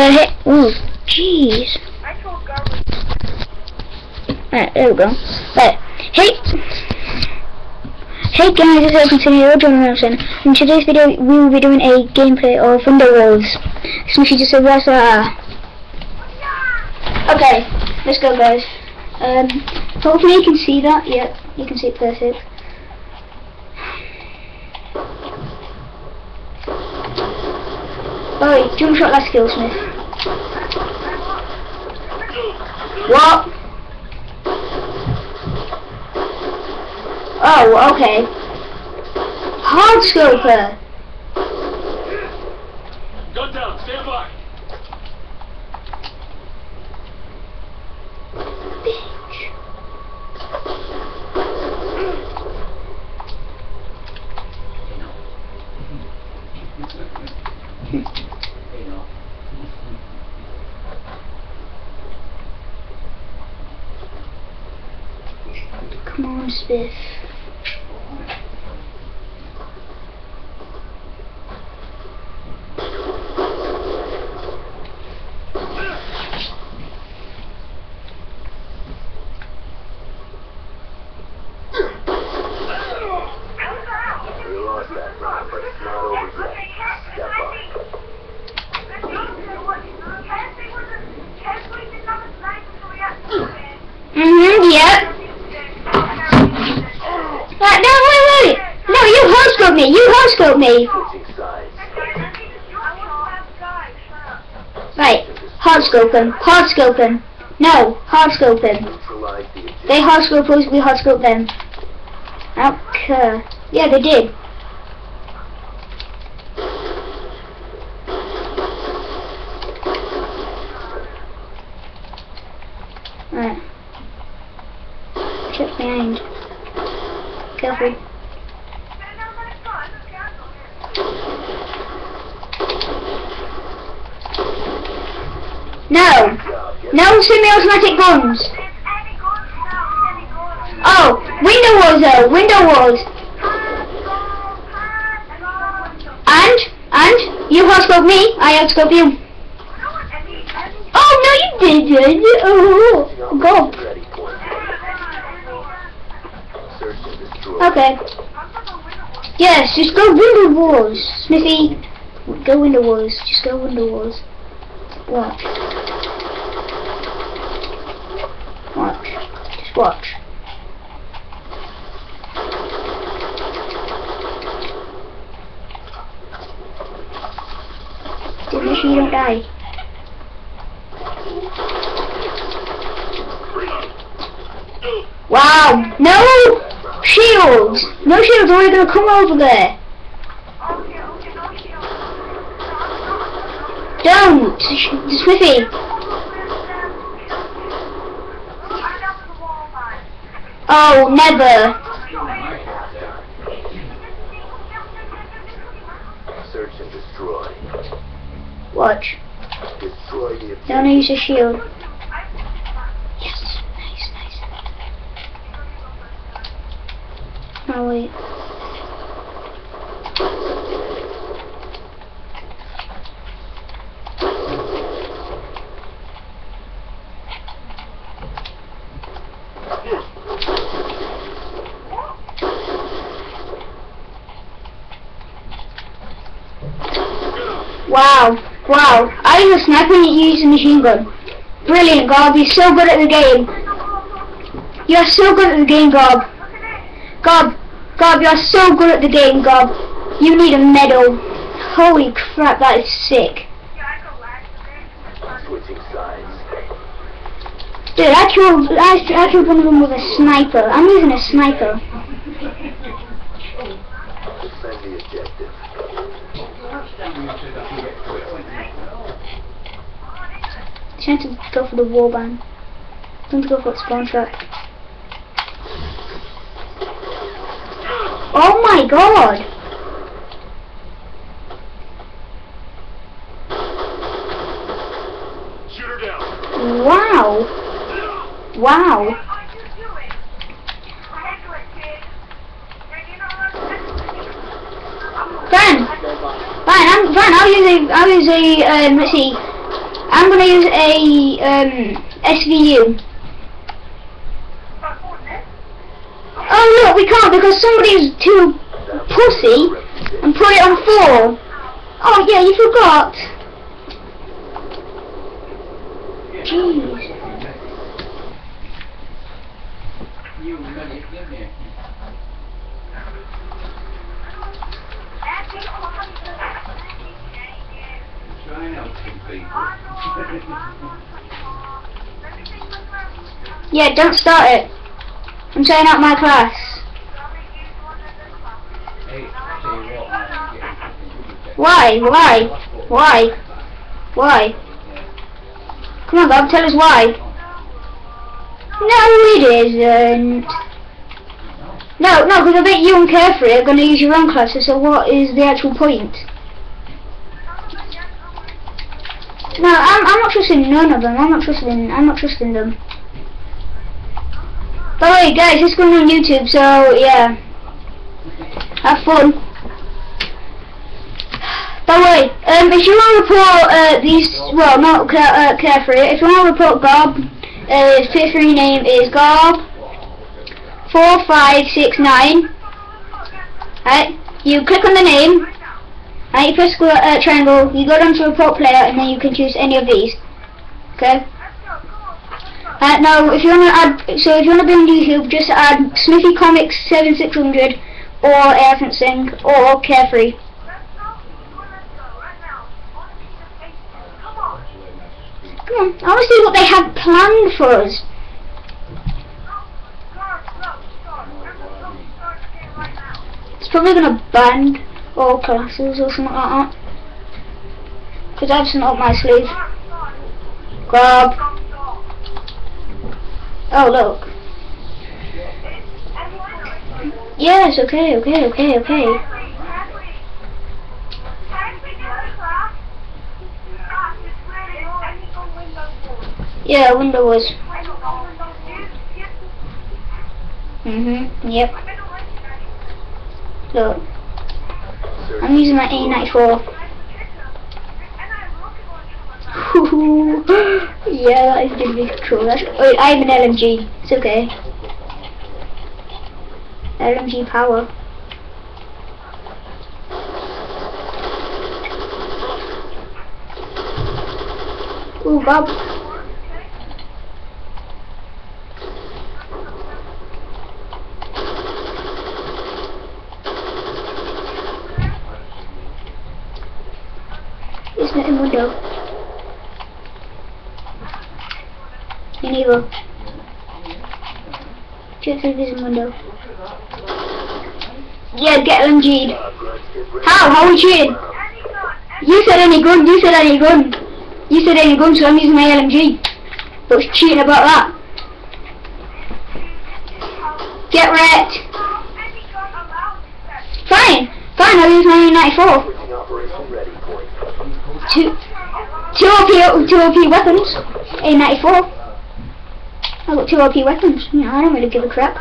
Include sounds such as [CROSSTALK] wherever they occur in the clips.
Uh, hey, ooh, jeez. Alright, there we go. Right, hey. Hey guys, it's Open Scenario, John Wilson. In today's video, we will be doing a gameplay of Underworlds. Smushy just said, what's that? Okay, let's go guys. Um, hopefully you can see that. Yep, you can see it perfect. Oh, jump shot last kill, Smith. What? Oh, okay. Hard scoper. Gun down, stand by. Come [LAUGHS] on, Spiff. We lost that round, but it's not over yet. Step up. Mm-hmm, yep. Uh, no, wait, wait. No, you hard scope me. Hard scope me. Right. Hard scoping. Hard scoping. No, hard. Neutralize. They hard scope us, we hard scope them. Okay. Yeah, they did. Right. Check behind. Careful. No! Semi-automatic guns! Oh! Window wars though! Window wars! And? And? You hot me, I hot you. Oh no you didn't! Oh, go. Okay. Yes, just go window wars, Smithy. Go window wars. Just go window wars. Watch. Watch. Just watch. Just make you don't die. Wow! No shields! No shields, are gonna come over there? Don't! Sh- Smithy! Oh, never! Search and destroy. Watch. Destroy the. Don't use a shield. Yes, nice, nice. Oh wait. Wow. I was sniping at you using a machine gun. Brilliant, Gob. You're so good at the game. You're so good at the game, Gob. Gob, Gob, you're so good at the game, Gob. You need a medal. Holy crap, that is sick. Dude, I killed, I, I killed one of them with a sniper. I'm using a sniper. Defend the objective. Trying to go for the warband. Time to go for the spawn trap. Oh my god! Shoot her down. Wow! Wow! Fine! Fine, I'm fine, I'll use a, I'll use a, um, let's see. I'm gonna use a um, SVU. Oh look, we can't because somebody's too pussy and put it on four. Oh yeah, you forgot. Jeez. You money, give me. Try and help some people. Yeah, don't start it. I'm trying out my class. Hey, tell you what, man, get a fucking good check. Why? Why? Why? Why? Come on, Bob, tell us why. No, it isn't. No, no, because I bet you and Carefree are going to use your own classes, so what is the actual point? No, I'm, I'm not trusting none of them. I'm not trusting, I'm not trusting them. By the way, guys, is going on YouTube, so yeah. Have fun. By the way, um, if you want to report uh, these, well, not care, uh, Carefree, if you want to report Gob, uh, his P3 name is Gob. 4569. Right, you click on the name, right, you press square, uh, triangle, you go down to report player, and then you can choose any of these. Okay? Uh, now, if you want to add, so if you want to be on YouTube, just add Smithy Comics 7600 or Elephant Sing or Carefree. Come on, I want to see what they have planned for us. It's probably going to all classes or something like that. Because I have something up my sleeve. Grab. Oh, look. Yes, okay, okay, okay, okay. Yeah, window was. Mhm, yep. Look, I'm using my A94. [LAUGHS] yeah, that is gonna be cool. That's, oh, I have an LMG. It's okay. LMG power. Ooh, Bob. It's not in window. Me neither. Check it's in window. Yeah, get LMG'd. How? How are we cheating? You said any gun, you said any gun. You said any gun, so I'm using my LMG. What's cheating about that? Get wrecked. Fine, fine, I'll use my 94. Switching operation ready point. Two, two OP, two OP weapons. A94. I've got two OP weapons. Know, I don't really give a crap.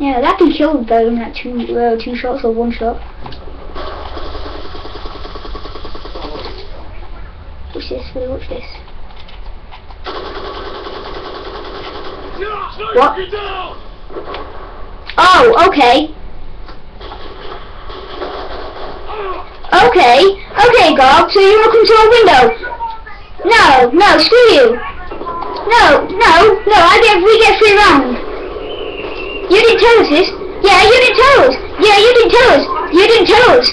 Yeah, that can kill though in like two, uh, two shots or one shot. Watch this, really watch this. What? Oh, okay. Okay, okay, Gob, so you wanna come to our window? No, no, screw you. No, no, no, I get, we get free round. You didn't tell us this. Yeah, you didn't tell us. Yeah, you didn't tell us. You didn't tell us.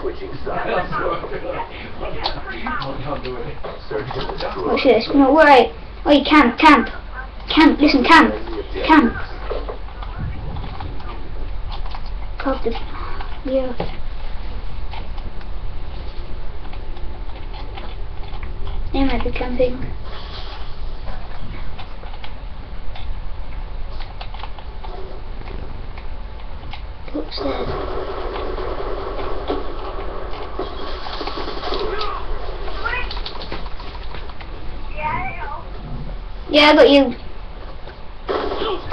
Switching sides. Search and destroy. Watch this. No, wait. Wait, oh, camp, camp. Camp, listen, camp. Camp. Cop the... Yeah. They might be camping. Upstairs. Yeah, I got you.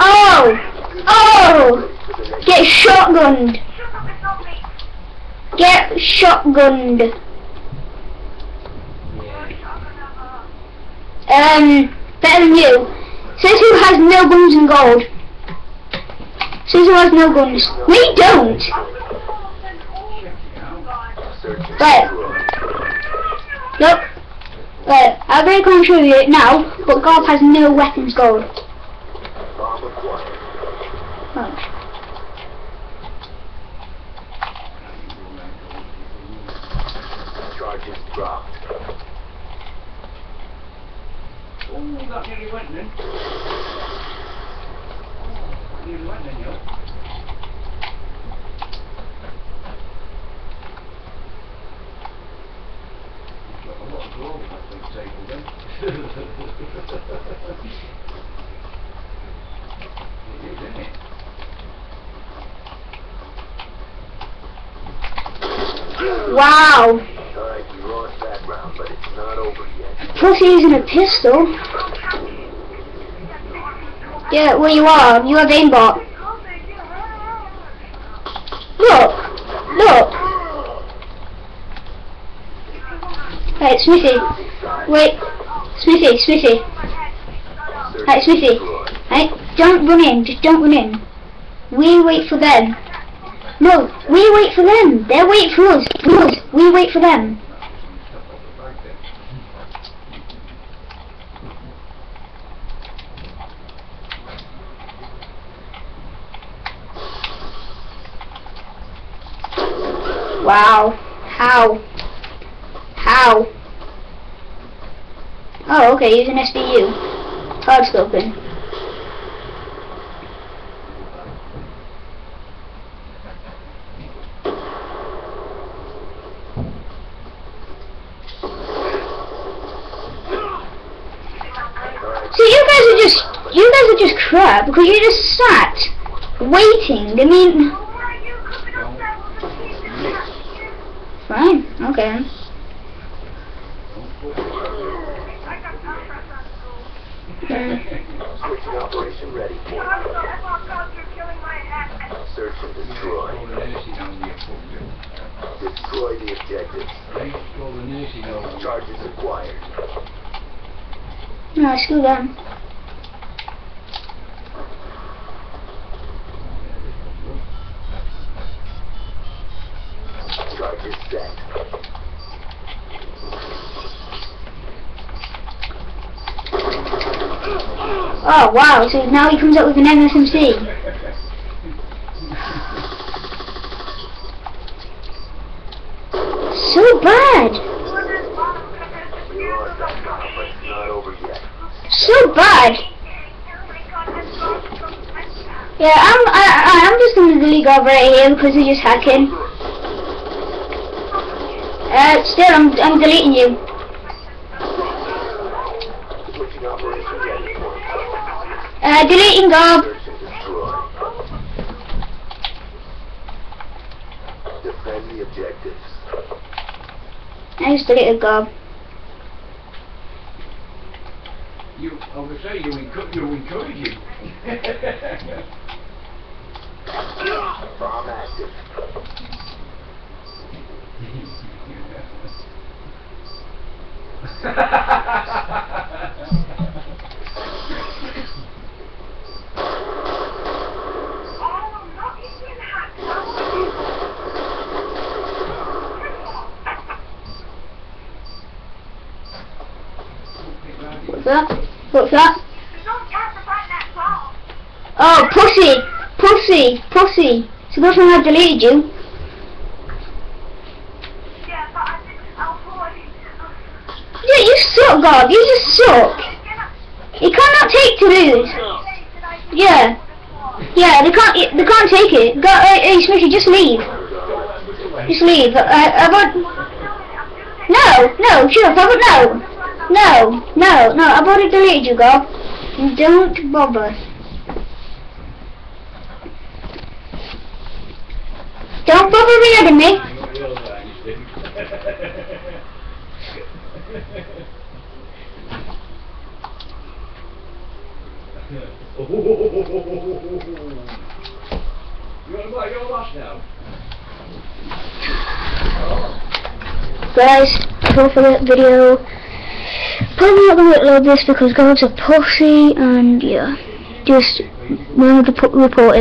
Oh! Oh! Get shotgunned! get shotgunned. Yeah. Um, better than you. Says who has no guns and gold. Says who has no guns. We don't. Destroy. Look. Right, I'm going to show you it now, but Gob has no weapons gold. Oh. Charges dropped. Oh, that nearly went then. Nearly went then, yo. You've got a lot of glory on that big table then. It is, isn't it? Wow. Alright, he's using a pistol. Yeah, well you are. You have aimbot. Look. Look. Right, Smithy. Wait. Smithy, Smithy. And Smithy. Right, don't run in. Just don't run in. We wait for them. No, we wait for them. They wait for us. For us. We wait for them. Wow. How? How? Oh, okay, use an SVU. Hard scoping. Alright, See, you guys are just, you guys are just crap because you just sat waiting. I mean, fine, okay. Operation ready Search and destroy. The nursing home, you fucker. Destroy the? The. Charges acquired. No, screw them. Charges set. Oh wow, so now he comes up with an MSMC. So bad. So bad. Yeah, I'm I, I'm just gonna delete Gob right here because he's just hacking. Uh, still, I'm I'm deleting you. Switching operation ready for Uh, deleting Gob. Search and destroy. Defend the objectives. I just deleted Gob. You, I would say you encourage, you encourage you. Bomb active. What's that? What's that? Oh, pussy! Pussy! Pussy! So that's when I deleted you. Yeah, you suck, Gob. You just suck. You cannot take to lose. Yeah. Yeah, they can't. They can't take it. Go, hey, hey, Smithy, just leave. Just leave. Uh, I, I want. No, no, shut up. I want no. No, no, no. I've already deleted you, Gob. Don't bother. Don't bother re-adding me. You want to buy your now? Guys, hope for that video. Probably not gonna upload this because Gob's a pussy and yeah. Just remember to put report in.